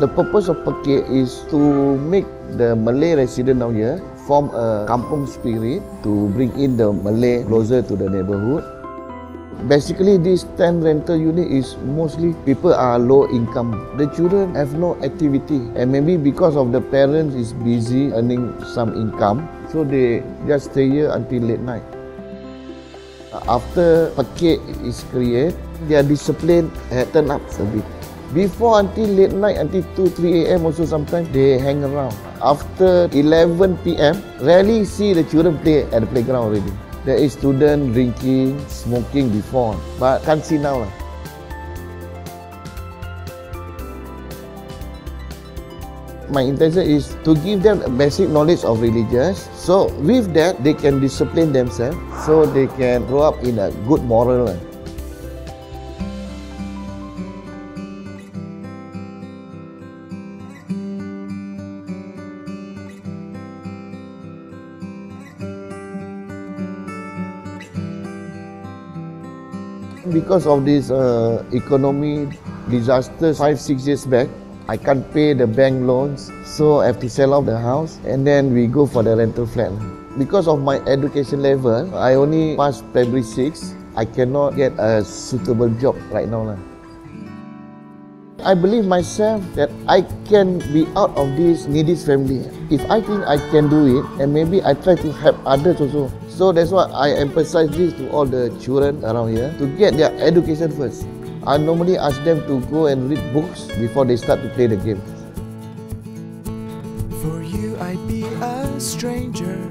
The purpose of Pekik is to make the Malay resident down here form a kampung spirit to bring in the Malay closer to the neighborhood. Basically, this 10 rental unit is mostly people are low income. The children have no activity and maybe because of the parents is busy earning some income, so they just stay here until late night. After Pekik is created, their discipline had turned up a bit. Before until late night, until 2, 3 a.m. also sometimes they hang around. After 11 p.m., rarely see the children play at the playground already. There is student drinking, smoking before, but can't see now. Lah. My intention is to give them basic knowledge of religious. So with that, they can discipline themselves so they can grow up in a good moral. Because of this uh, economy disaster five, six years back, I can't pay the bank loans, so I have to sell off the house and then we go for the rental flat. Because of my education level, I only passed February 6. I cannot get a suitable job right now. I believe myself that I can be out of this needy family. If I think I can do it, and maybe I try to help others also. So that's why I emphasize this to all the children around here to get their education first. I normally ask them to go and read books before they start to play the game. For you, I'd be a stranger,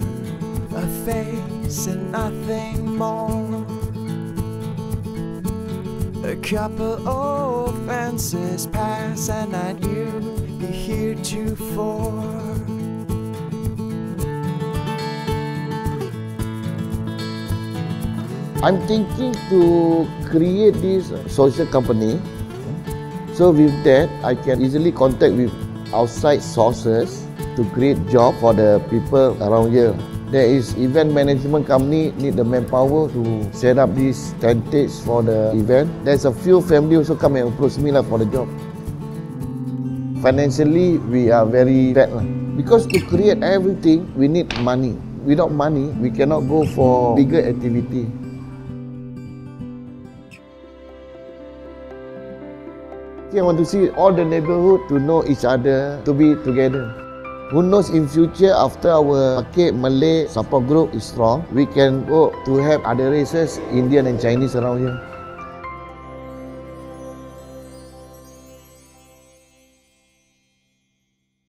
a face and nothing more. A couple of fences pass, and I'd you be heretofore. I'm thinking to create this social company. So with that, I can easily contact with outside sources to create job for the people around here. There is event management company need the manpower to set up this tentage for the event. There's a few family also come and approach me lah for the job. Financially, we are very bad lah. Because to create everything, we need money. Without money, we cannot go for bigger activity. I want to see all the neighborhood to know each other, to be together. Who knows in future after our Pakit Malay support group is strong, we can go to have other races, Indian and Chinese around here.